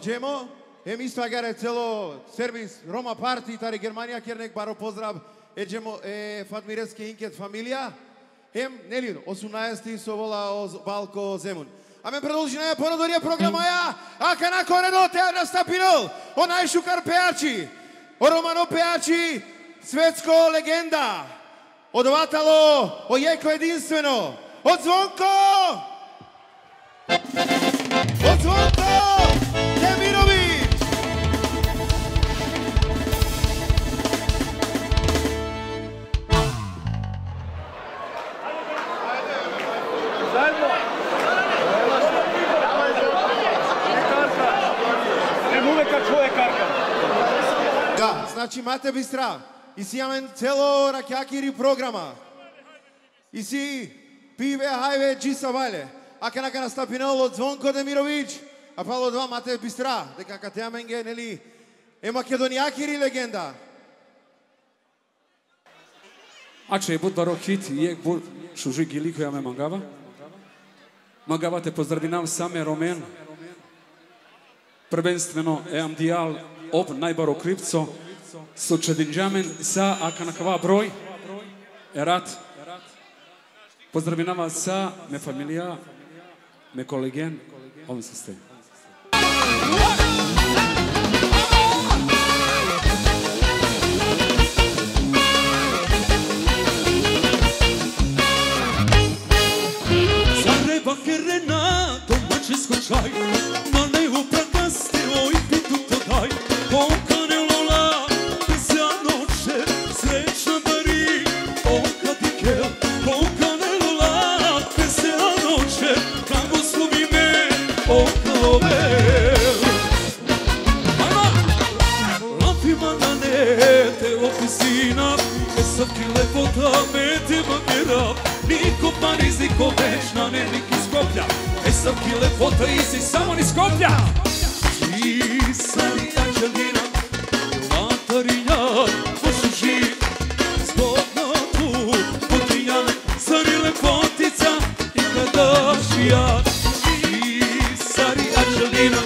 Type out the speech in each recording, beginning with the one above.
Значи, а, оđemo, ем истагаре цело сервис Рома парти, тари Германија, кернек баро поздрав, еđemo е Фатмиревски инкет фамилија, ем, нели, 18 со вола оз Балко Земун. Аме продолжи на понадорија програма ја, ака на корено теа настапинол, о шукар пеачи, о Романо пеачи, светско легенда, одватало, о јеко единствено, од Звонко! Од Звонко! Значи мате бистра. И си јамен цело ракјакири програма. И си пиве, хајве, джиса вале. Ака нака настапинал од Звонко Демировиќ, а пало два мате бистра, дека катеаменге, нели, е македонијакири легенда. Акше бут баро хит, јек бут шужи гили која ме мангава. Мангава те поздравинам саме Ромен. Првенствено е амдијал об најбаро крипцо со Чединџамен са ака на кава број. Ерат. Поздравинава са ме фамилија, ме колеген, овен систем. Zagreba kerena, pametima miram Nikoma niko pa večna ne niki skoplja. E sam ti lepota izi samo ni skoplja. Ti sam anđelina Jovantarinja Pošu živ. Zgodna tu Potrijana Zar je lepotica I kadaš ja? Ti sari anđelina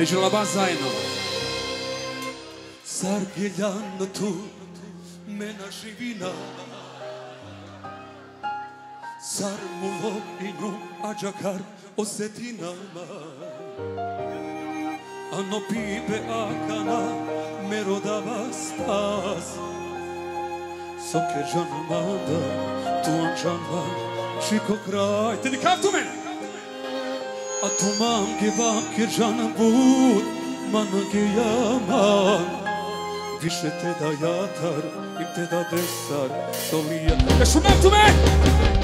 Deci la bazajno. Zar bjeljan në tu me në shivina Zar mullon i një a gjakar ose ti Ano pibe a kana me roda bastas So ke tu anë gjanë varë Qiko krajtë Dedikar tu menë Umam ki vam ki canım bud Manı ki yaman Više te da jatar Im te da desar Solija Ja šumam tu me!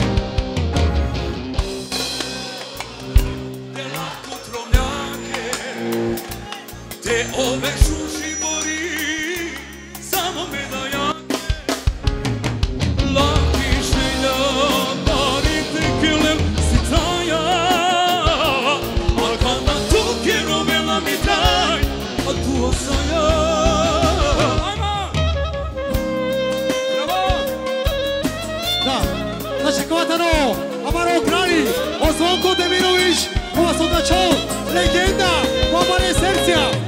Ова со начал, легенда, Бабаре Серција,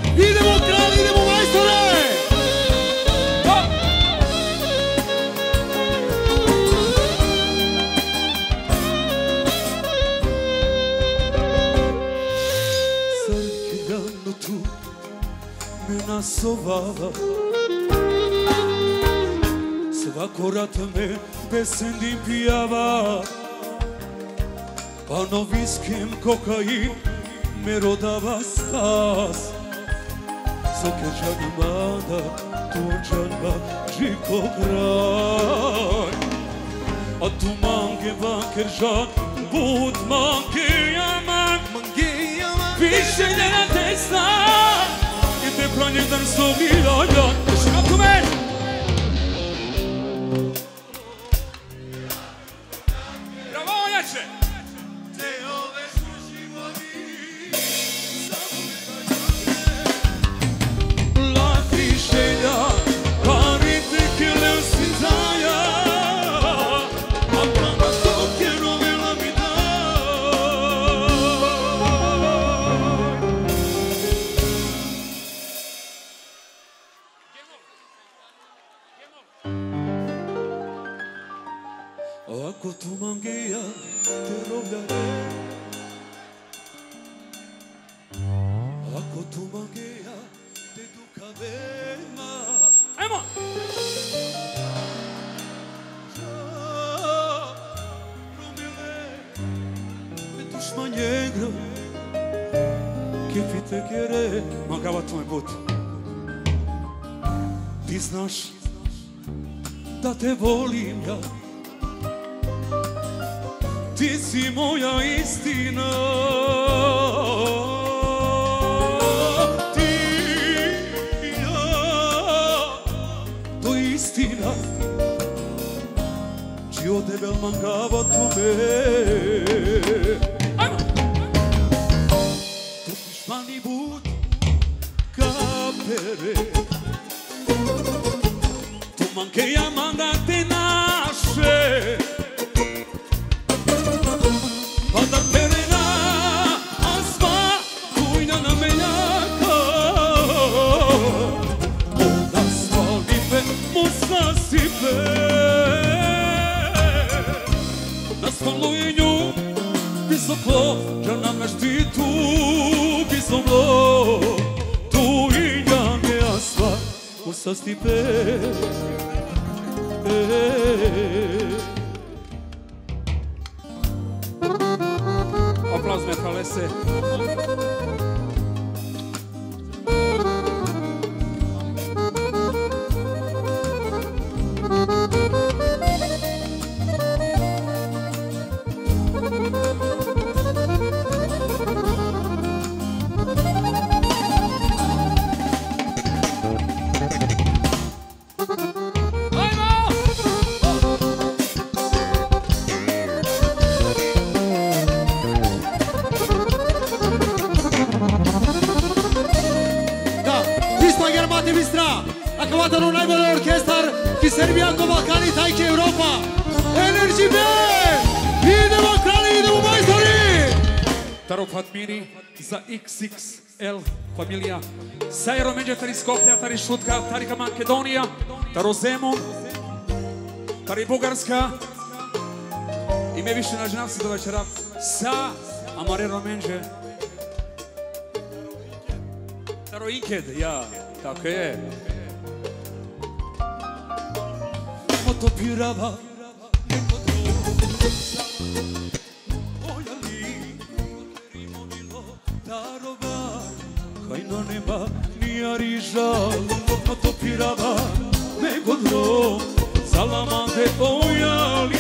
sova. Sva korata me besenim pijava Pa noviskim kokain me rodava stas Sokećan imada tuđanba čiko kraj A tu mange vanker žan bud mange jaman Piše ljena desna Panie ten sumienia, ja, să stipești Aplauz, Mechalese! Aplauz, Mechalese! XXL фамилија. Сајро меѓе тари Скопје, тари Шутка, тари Македонија, таро Земун, тари Бугарска. И ме више на жена се до вечера. Са амаре менџе. Таро Инкед, ја, така е. Moto pirava nema neba Nija riža to pirava Nego dno Salamande ojali.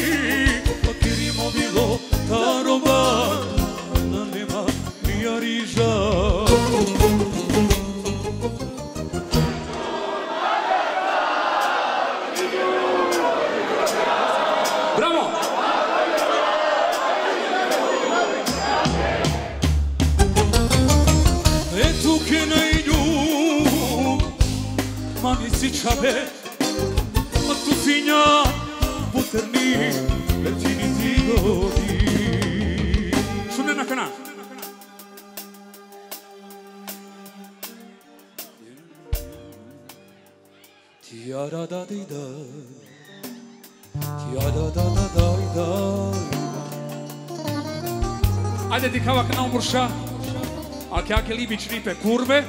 Pa Otirimo bilo ta roba Da nema nija riža. Мани си чабе А ту сиња Бутерни Летини ти годи Шуне на кана. Тиара да ди да Тиара да да да да Ајде ти кавак на умурша. А ќе аке либич рипе курбе.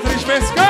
Се ме пролесе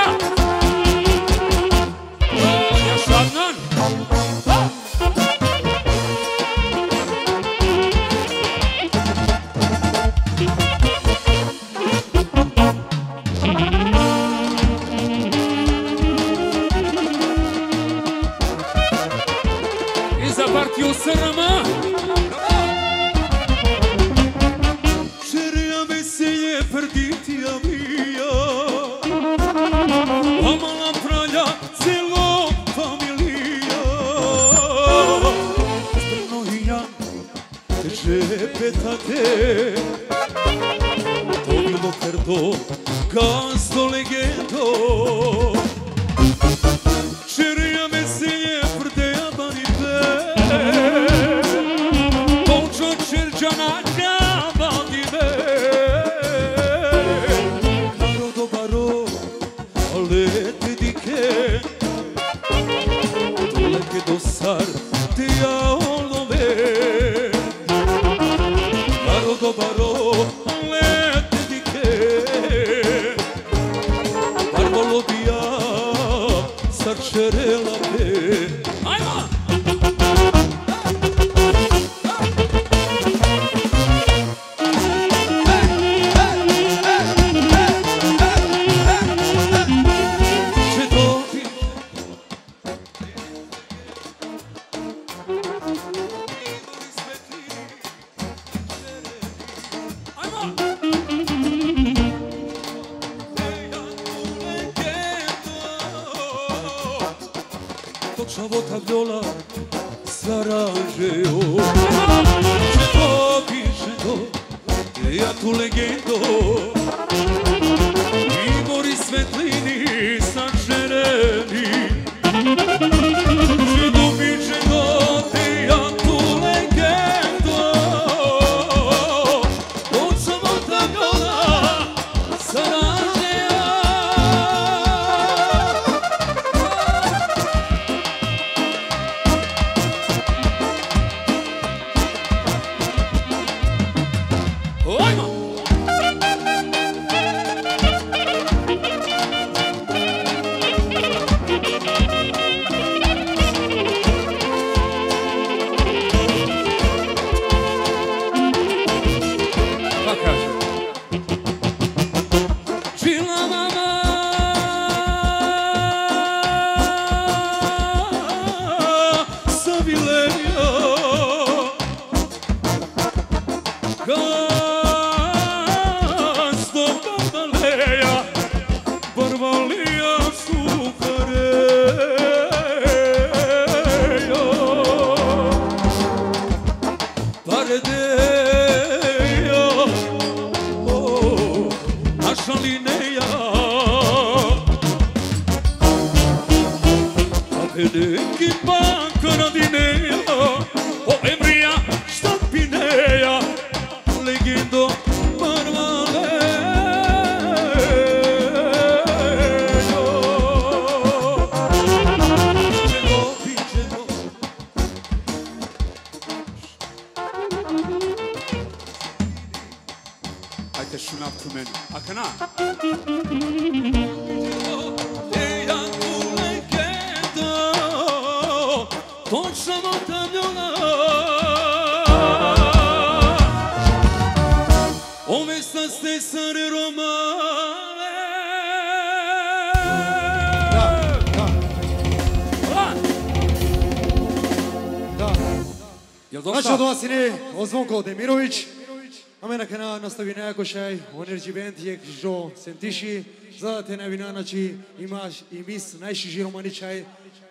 на канала настави некој шај, Energy Band јек жо сентиши, за да те навина, начи имаш и мис најши романи чај,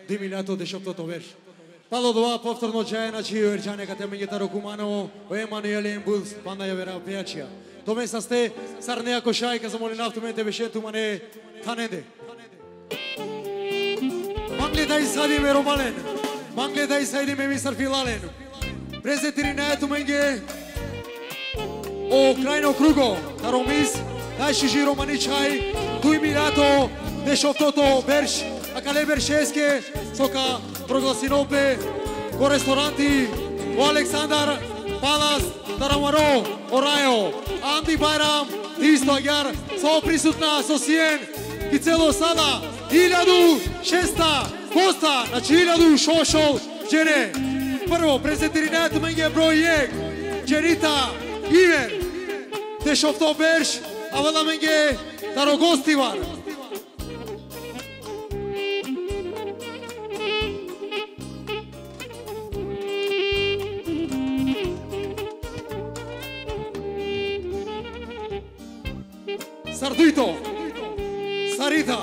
дими лято дешопто то вер. Тало дова повторно чај, значи Ерџане кате меѓета рокуманово, о Емануел Ембулс, панда ја вера пејачија. То меса сте, сар неако шај, ка замоли нафтументе беше тумане танеде. Мангле да исадиме Ромален, мангле да исадиме мистер Филален. Презентирани на менге o крајно круго, Таромис, најшижи романичај, туј милато, дешофтото берш, а кале бершеске, сока прогласинопе, го ресторанти, во Александар, Палас, Тарамаро, Орајо, Анди Байрам, Исто Агјар, со присутна, со Сиен, и цело сада, 1600 коста, значи 1000 шошол, Джене. Прво, презентираниот менге број 1, Дженита, Ивер, те шофто берш, а вала менге таро да гостивар. Сардуито, Сарита,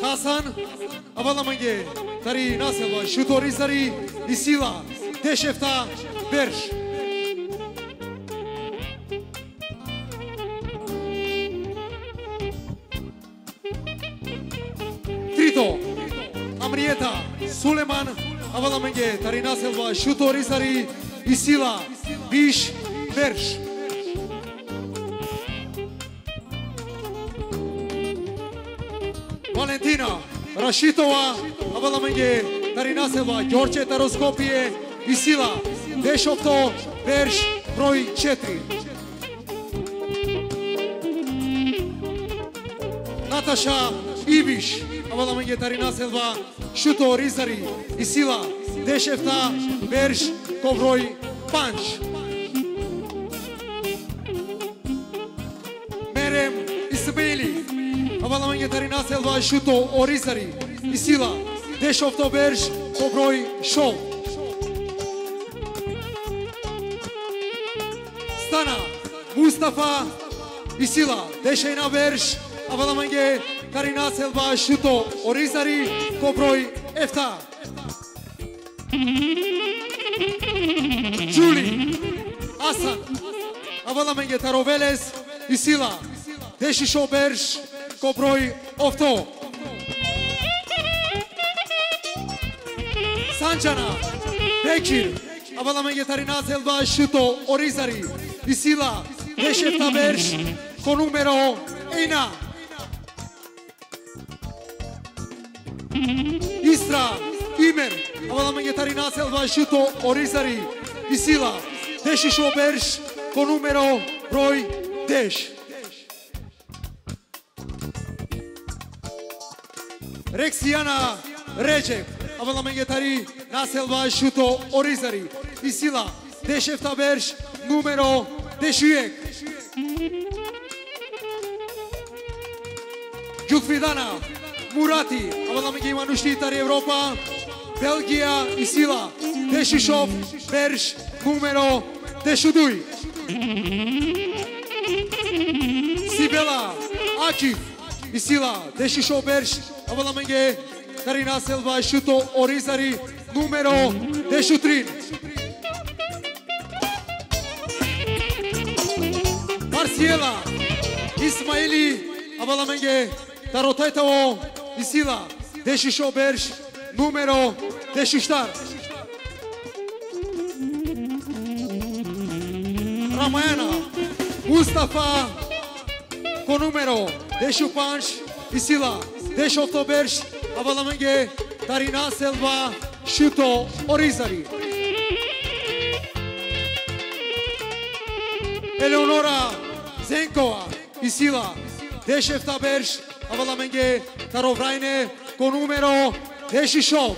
Хасан, а вала менге тари населба, Шуторизари и Сила, Дешефта, Берш. Сулеман, Аваламенге, Тарина Селва, Шуто Ризари и Сила, Биш, Верш. Валентина, Рашитова, Аваламенге, Тарина Селва, Ѓорче Тароскопие и Сила, Дешовто, Верш, број 4. Наташа Ивиш, Аваламенге Тарина Селва, Шуто Ризари и Сила, Дешевта, Верш, Коврој, Панч. Мерем и Исбели, Аваламенге Тарина Селва, Шуто Оризари и Сила, Дешовто Верш, Коврој, Шол. Стана, Мустафа и Сила, Дешејна Верш, Απόδομα και Καρινά Σελβά ορίζαρι κοπρόι έφτα. Τζούλι, Άσα. Απόδομα και Ταροβέλες Ισίλα, Δέσι Σομπέρς κοπρόι 8. Σάντζανα, Μπέκυρ. Απόδομα και Καρινά ορίζαρι Ισίλα, Δέσι Εφταμπέρς το Истра, Имер, Аваламенге Тарина Селва, Шуто Оризари и Сила, Деши Шоберш, ко numero број Деш. Рексијана Реджеп, Аваламенге Тари Населва Шуто Оризари и Сила, Дешев Таберш, нумеро, Дешуек. Ѓуквидана, Мурати, Аваламенге Иманушти Тари Европа, Белгија и Сила, Дешишов, Берш, numero Дешудуј. Сибела, Акив и Сила, Дешишов, Берш, Аваламенге, Карина Селва, Шуто, Оризари, numero Дешутрин. Марсиела, e Sila, deixe chover, número, deixe estar. Ramayana, Mustafa, com número, deixe o punch e Sila, deixe o tober, avalamangue, Tariná, Selva, Chuto, Orizari. Eleonora Zenkoa, Isila, a Avalamenge, Tarovrajne con numero 10 show.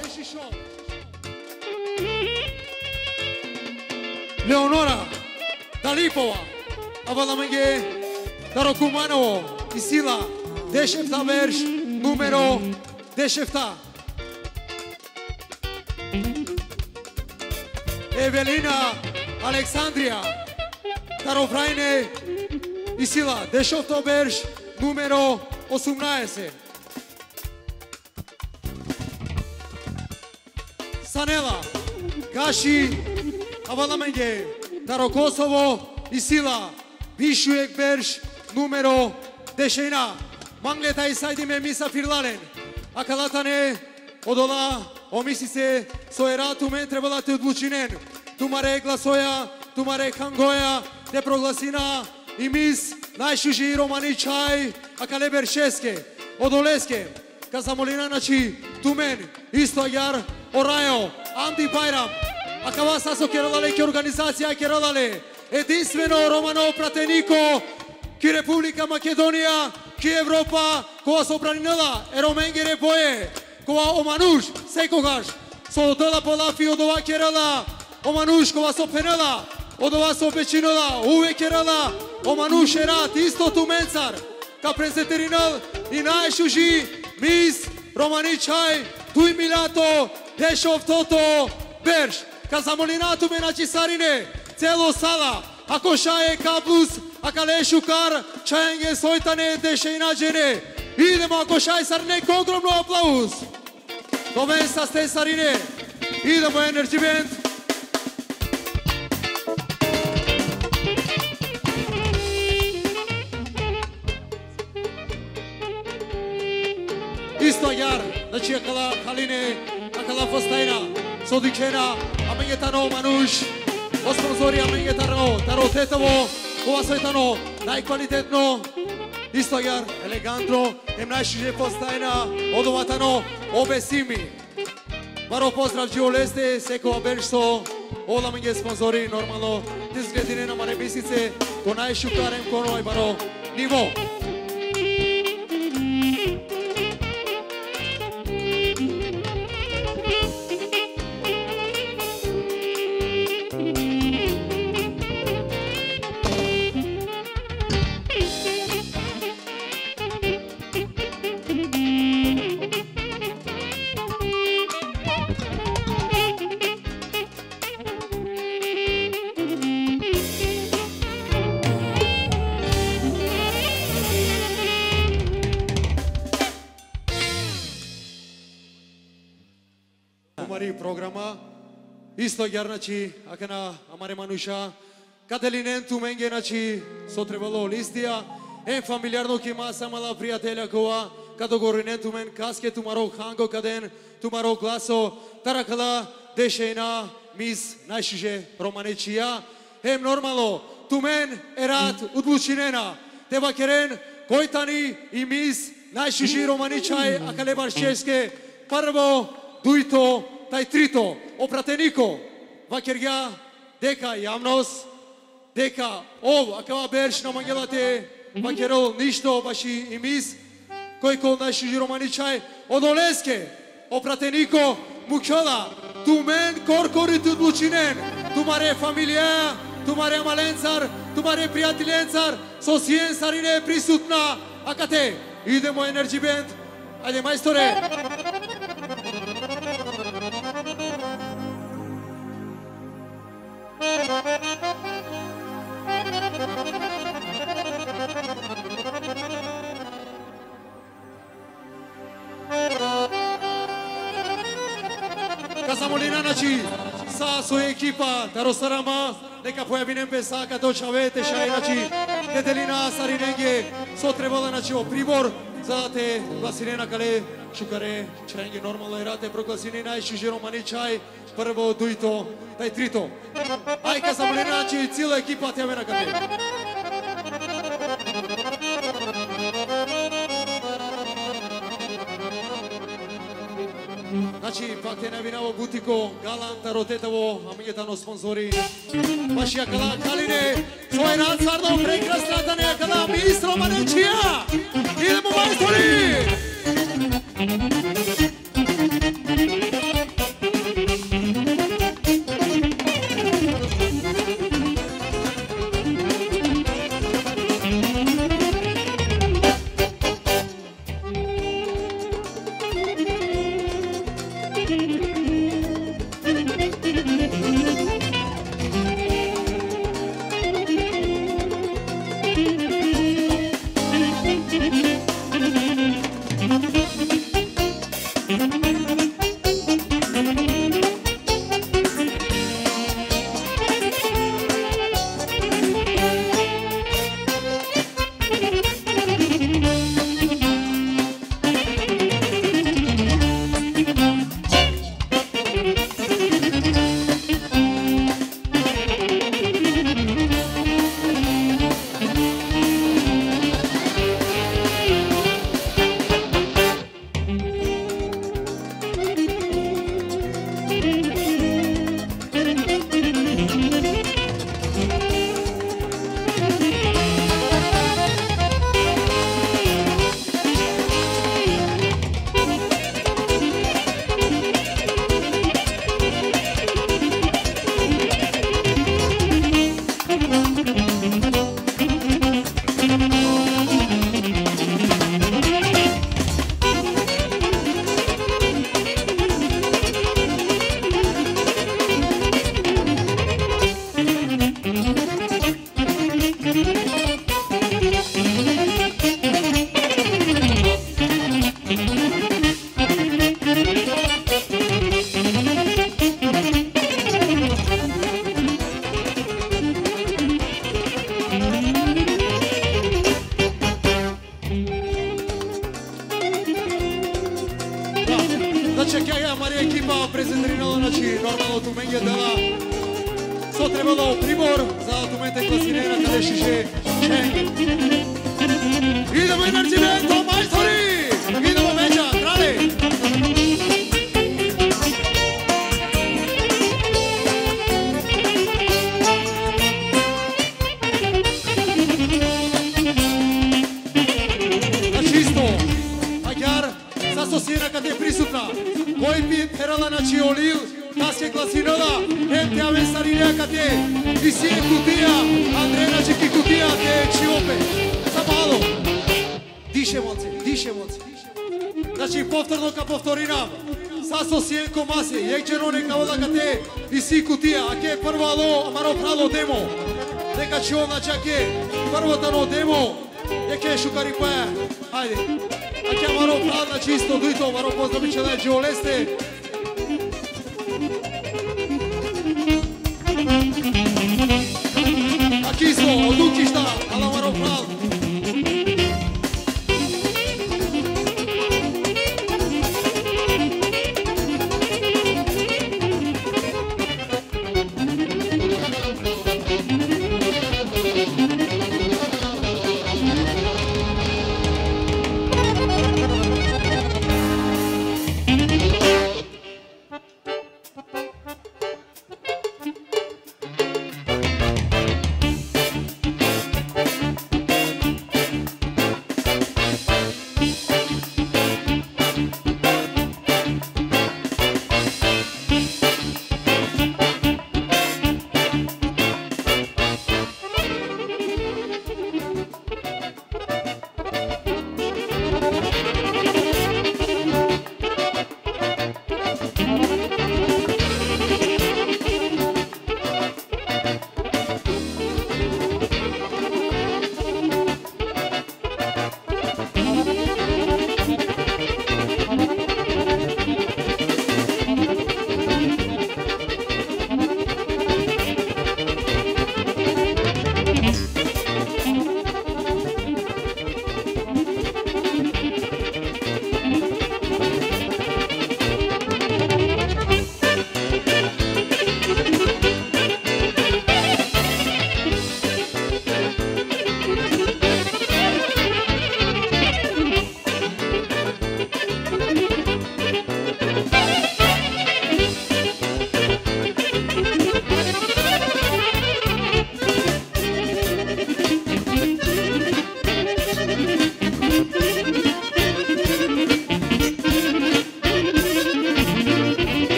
Leonora Dalipova, Avalamenge Tarokumanovo, Isila, Deshefta Verš, numero 10. Evelina Alexandria, Tarovrajne Isila, Deshefta Verš, numero 18. Санела, Гаши, Аваламенге, Таро Косово и Сила, Вишуек Берш, Нумеро, Дешена, Манглета и Сајдиме Миса Фирлален, Акалатане, Одола, Омиси се, Соера Тумен требала да те одлучинен, Тумаре гласоја, Тумаре Хангоја, те прогласина и мис најшужи Романи Чај, Акале Бершеске, Одолеске, Казамолина значи, Тумен, Истојар, Орајо, Анди Байрам, Акава сасо Кералале ке организација Кералале, единствено Романо пратенико, ки Република Македонија, ки Европа, кога се обранила, Ероменгере боje, кога омануш, секогаш, со дела полафи од ова Керала, омануш кога со пенела, од ова со печинала, увек Керала, омануш ерат, исто туменцар, ка презетеринал и најшужи, мис, Романи Чај, туј милато, Дешов Тото, Берш, ка замолинату ме на Чисарине, цело сала, ако шае каблус, ака лешу кар, чајенге сојтане, деше и наđене. Идемо ако шај сарне, огромно аплауз. Довен са сте сарине. Идемо Energy Band. Исто јар Значи акала Халине, акала Фостајна, Содикена, Амењетано Мануш, Оспонзори Амењетано, Таро Тетово, ова сојтано, најквалитетно, Истогар, елегантно, ем најшиже Фостајна, одоватано, обе сими. Баро поздрав Џиолесте, секоја беншто, Ола меѓе спонзори, нормално, тез гледине на маре мисице, ко најшукарем коној баро ниво. Исто герначи, акана амаре мануша. Кателиненту менге начи со требало листија. Е фамилиарно ке ма самала пријателја кова. Кадо го ту мен каске тумаро ханго каден тумаро гласо. Таракала дешена мис најшиже романечија. Ем нормало, тумен ерат удлучинена. тева керен којтани и мис најшиже романичај акале баршеске. Прво дуито, тај трито, опратенико, вакергја, дека јавност, дека ов, акава берш на мангелате, вакерол ништо, баши и мис, кој кол наши романичај, одолеске, опратенико, мукјола, тумен коркорит одлучинен, тумаре фамилија, тумаре маленцар, тумаре пријателенцар, со сиен сарине присутна, акате, идемо енерджи бенд, ајде мајсторе, са екипа, Таросарама, нека појавинем Бесака, Дочавете, чавете шајначи, Детелина Сариненге, со требала, на чиво прибор, за да те гласинена кале, шукаре, чајнге нормално и ерате, прогласини најши жиромани чај, прво, дуито, тај трито. Ајка за мленачи, цела екипа, тја вена каде. Значи, пак те навинава Бутико, Галанта, Ротетово, амињетано спонзори. Вашија кала Калине, свој рад свардо прекрасната да неја кала Мистро Манечија. Идемо мајстори! Идемо, мајстори!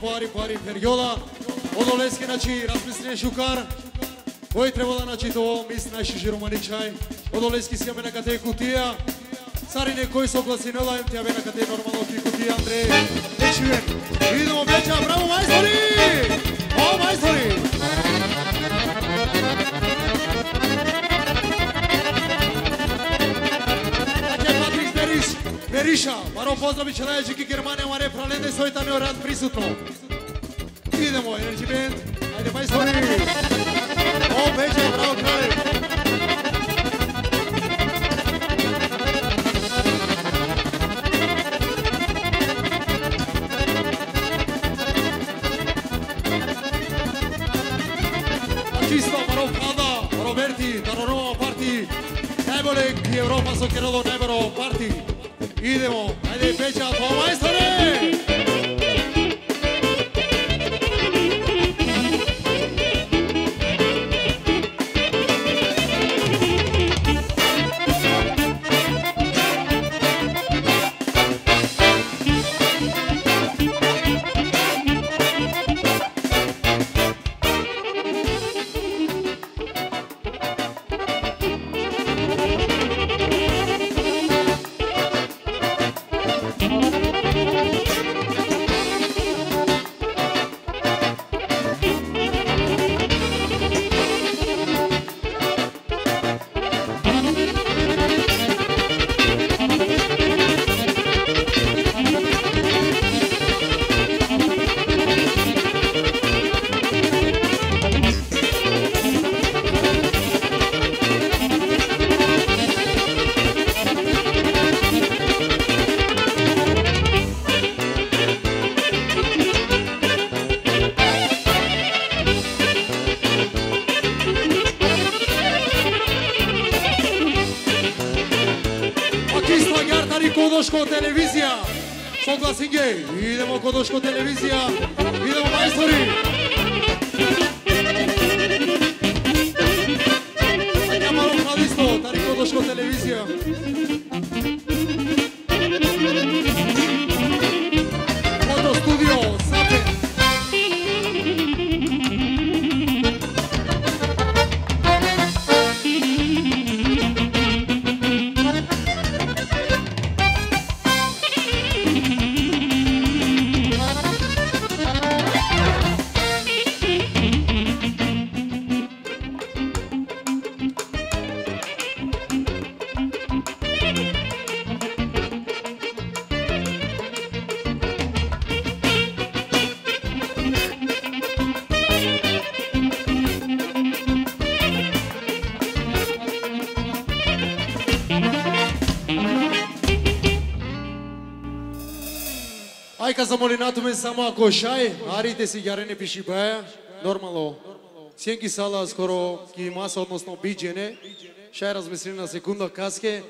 Пари пари, периода. Одолески, значи, размислен шукар. Кој треба да начи тоа, мис наши жиромани чај. Одолески си ме на кате кутија. Царине кој согласи не им тја бе на кате нормално ки кутија, Андреј. Нечивен. Идемо вече. браво мајстори! О, мајстори! Бериша, баро поздрави Чарајчики Германија, маре праленде сојта не рад присутно. Идемо, Енерджи Бенд, ајде мајстори! О, вече, браво, крале! Чисто, Маро Фада, Роберти, Таронова парти, најболе парти. Европа со Керало најборо парти. Идемо, ајде замоли за само ако шај, арите си јарене пиши баја, нормално. Сенки сала скоро ги маса, односно биджене, шај размисли на секунда каске,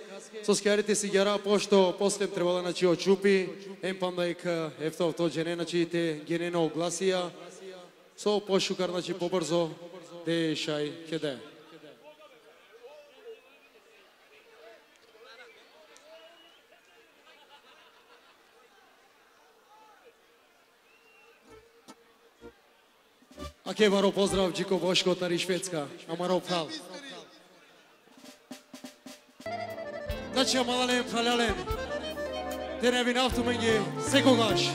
со скарите си јара, пошто после треба да начи очупи, ем памдајк ефтов то жене, начи те генено огласија, со пошукар, начи побрзо, де шај кеде. Аке Маро, поздрав Джико Бошко тари Шведска. Амаро фал. Значи амалалем халалем. Те не винавту менге секогаш.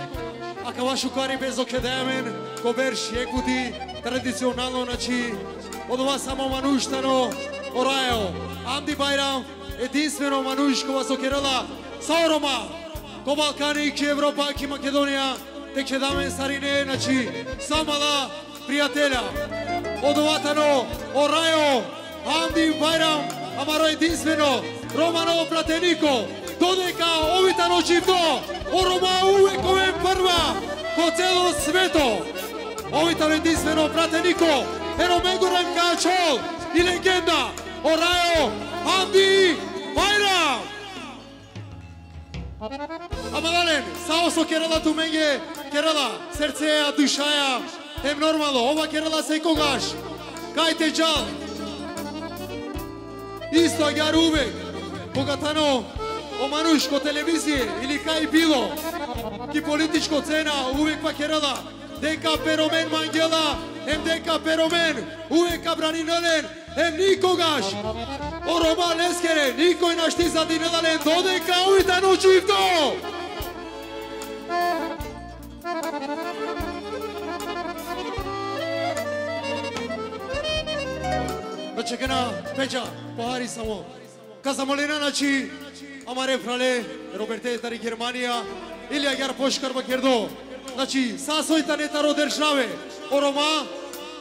Ака вашу кари без окедемен, да коберш екути традиционално значи од ова само мануштано ораео. Амди Байрам, единствено манушко вас со Керала, Саорома, ко Балкани, ки Европа, ки Македонија, те ќе даме старине, значи, самала пријателя. Од оватано, Орајо, Амди Байрам, амаро единствено, Романо Пратенико, додека овите ночи Орома увек ове прва, по цело свето. Овите единствено Пратенико, Еро Мегорем Качол и легенда, Орајо, Амди Байрам. Амалален, сао со Керала туменге, Керала, срцеја, душаја, ем нормално, ова Керала секогаш, Кајте джал. Исто јар увек, кога тано, телевизија или кај било, ки политичко цена, увек па Керала, дека Перомен Мангела, ем дека Перомен, увека брани Нелен, ем никогаш, о Рома Лескере, никој на штизати не дален, додека увитано тоа! Да чекана, Печа, пари само. Каза молина, значи, амаре фрале, Роберте тари Германија, Илија Гар Пошкар Бакердо. Значи, сасојта не таро државе, орома,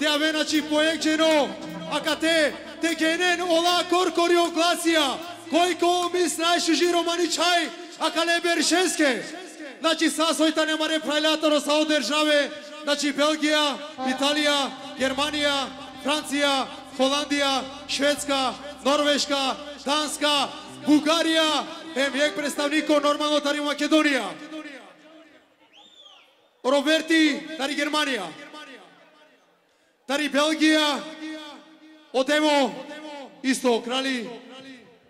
те аве, значи, поекчено, ака те, те генен ола Коркорио, Гласија. кој ко ми снајши жи романи чај, ака не бершеске. Значи, сасојта не маре прајлатаро сао државе, значи, Белгија, Италија, Германија, Франција, Холандија, Шведска, Норвешка, Данска, Бугарија, ем јек представнико нормално тари Македонија. Роберти, тари Германија. Тари Белгија, одемо, исто, крали,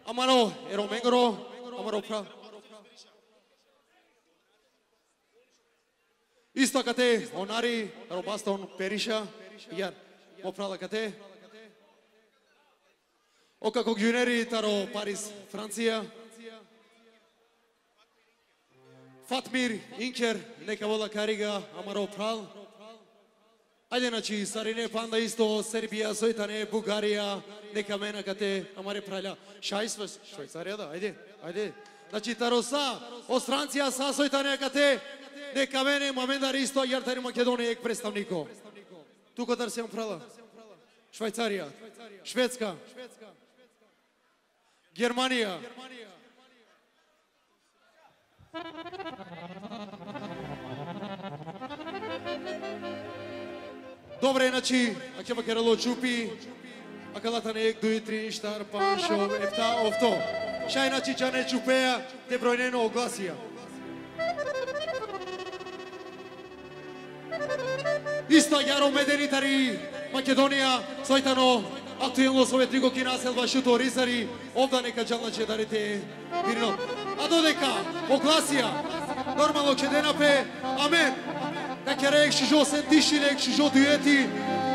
Амаро, Еро Менгоро, Амаро Пра. Исто кате, Онари, Робастон, Периша, Јар, Мопрала кате, О како гюнери таро Париз, Франција. Фатмир, Инкер, нека вола Карига, Амаро Прал. Ајде, значи, Сарине Панда исто, Србија, Сојтане, Бугарија, нека мена кате, Амаре Праля. Шајсвас. Швајцарија да, ајде, ајде. Значи, Тароса, од Франција, са Сојтане кате, нека мене, Мамендар исто, Јартари Македонија, ек представнико. Тука Тарсијан Прала. Швајцарија, Шведска, Германија. Добре, значи, аќе бакерало чупи, акалата не ек, дуи, три, штар, памшо ефта, овто. Шај, значи, ча не чупеа, те бројнено огласија. Исто јаро меденитари Македонија, сојтано актуелно советникот ветриго ки населба шуто ризари, овда нека джалначе дарите Вирно. А додека огласија, нормално ќе да денапе, амен. Така Како рек шижо се тиши лек шижо дуети,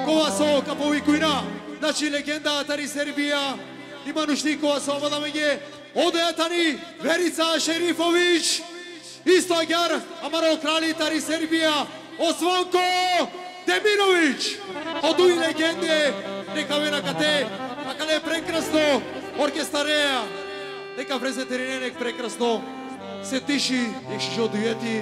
кова со капови кујна. Значи легенда тари Сербија, има нушти кова со ова меѓе, одеја тани Верица Шерифовиќ, исто агар, амаро крали тари Сербија, Освонко Деминовиќ, од легенде, Дека ве на кате, а каде е прекрасно, оркестареја, дека врезете теренек прекрасно, се тиши, ек шо дуети,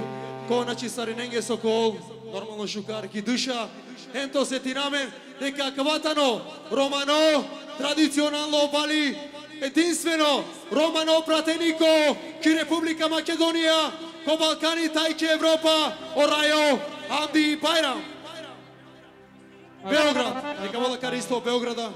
коначи сариненге сокол, нормално шукарки душа, енто се тинамен, дека кватано, романо, традиционално бали, единствено, романо пратенико, ки Република Македонија, ко Балкани, тајке Европа, орајо, Амди Байрам. Белград, нека вода кари исто Белграда,